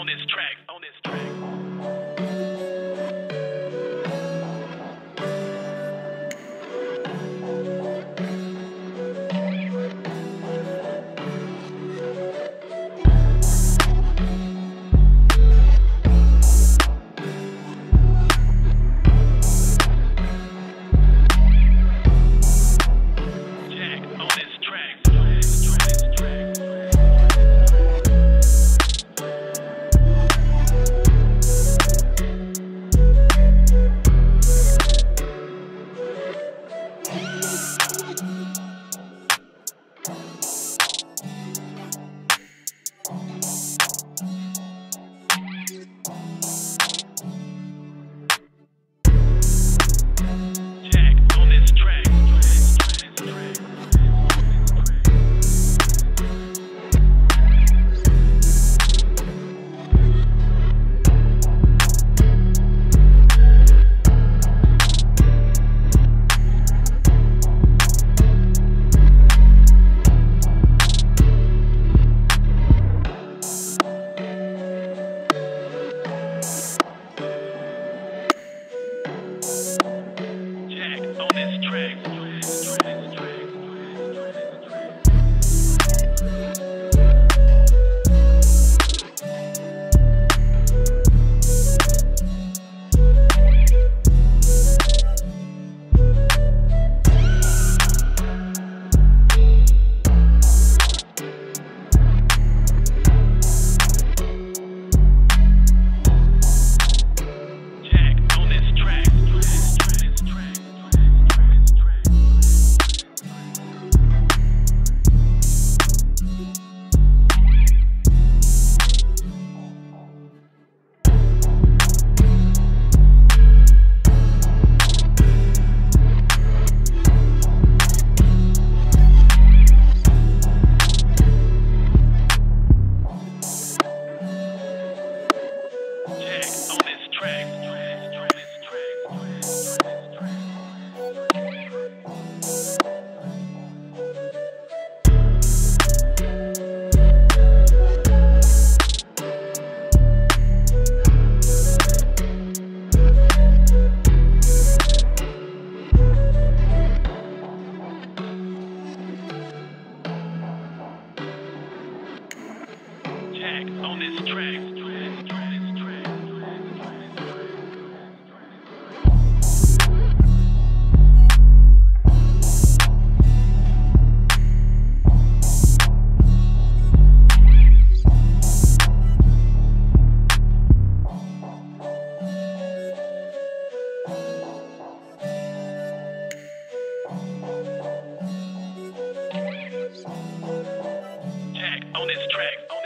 on this track. This track. Jack, on this track. On this track.